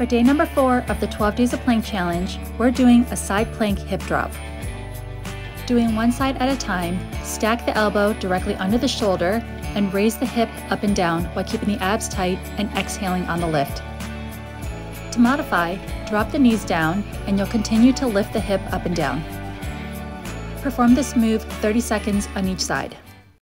For day number four of the 12 Days of Plank Challenge, we're doing a side plank hip drop. Doing one side at a time, stack the elbow directly under the shoulder and raise the hip up and down while keeping the abs tight and exhaling on the lift. To modify, drop the knees down and you'll continue to lift the hip up and down. Perform this move 30 seconds on each side.